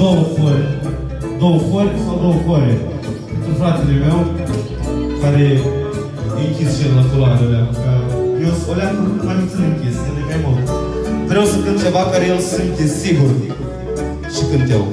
două fori. Două fori sau două fore. Pentru fratele meu, care e închis și el la culoare alea. Ca eu o leam mai puțin închis, că de mai mult. Vreau să cânt ceva care el se închis sigur. Și cânt eu.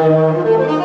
Música